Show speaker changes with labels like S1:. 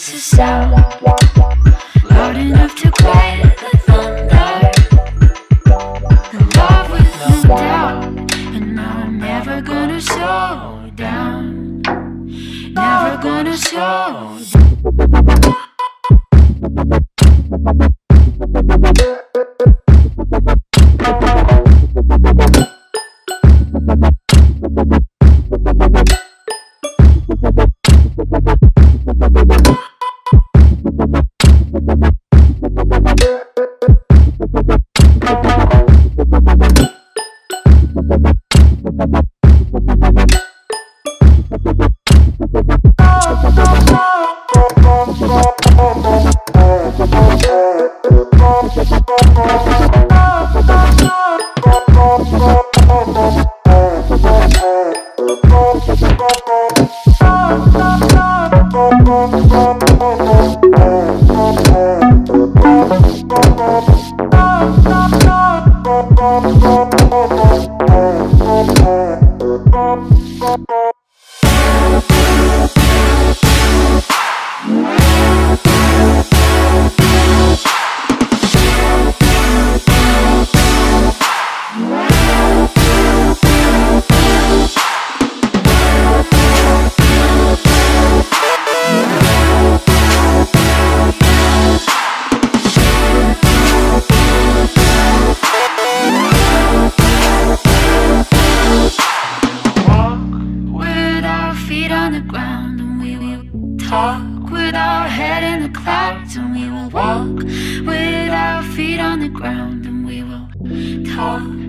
S1: beats a sound loud enough to quiet the thunder. The love with no doubt, and now I'm never gonna slow down. Never gonna slow down. The ground and we will talk with our head in the clouds and we will walk with our feet on the ground and we will talk